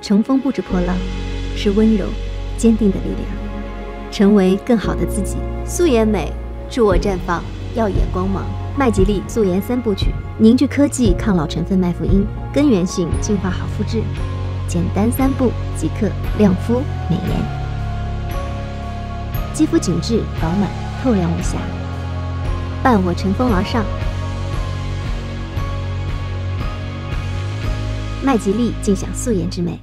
乘风不止破浪是温柔坚定的力量成为更好的自己素颜美助我绽放耀眼光芒。麦吉丽素颜三部曲凝聚科技抗老成分麦富因根源性净化好肤质简单三步即可亮肤美颜。肌肤紧致饱满透亮无瑕伴我乘风而上。麦吉丽尽享素颜之美。